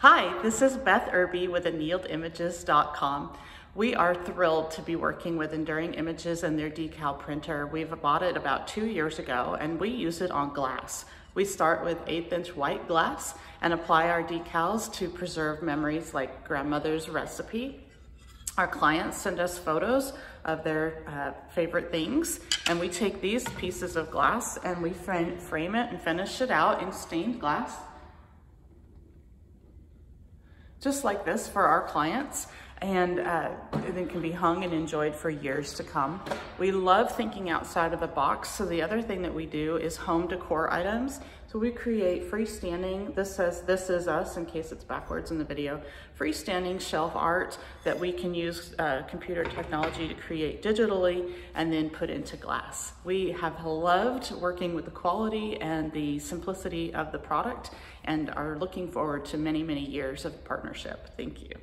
Hi, this is Beth Erbe with annealedimages.com. We are thrilled to be working with Enduring Images and their decal printer. We've bought it about two years ago and we use it on glass. We start with eighth inch white glass and apply our decals to preserve memories like grandmother's recipe. Our clients send us photos of their uh, favorite things and we take these pieces of glass and we frame, frame it and finish it out in stained glass just like this for our clients and uh, can be hung and enjoyed for years to come. We love thinking outside of the box. So the other thing that we do is home decor items. So we create freestanding, this says this is us in case it's backwards in the video, freestanding shelf art that we can use uh, computer technology to create digitally and then put into glass. We have loved working with the quality and the simplicity of the product and are looking forward to many, many years of partnership. Thank you.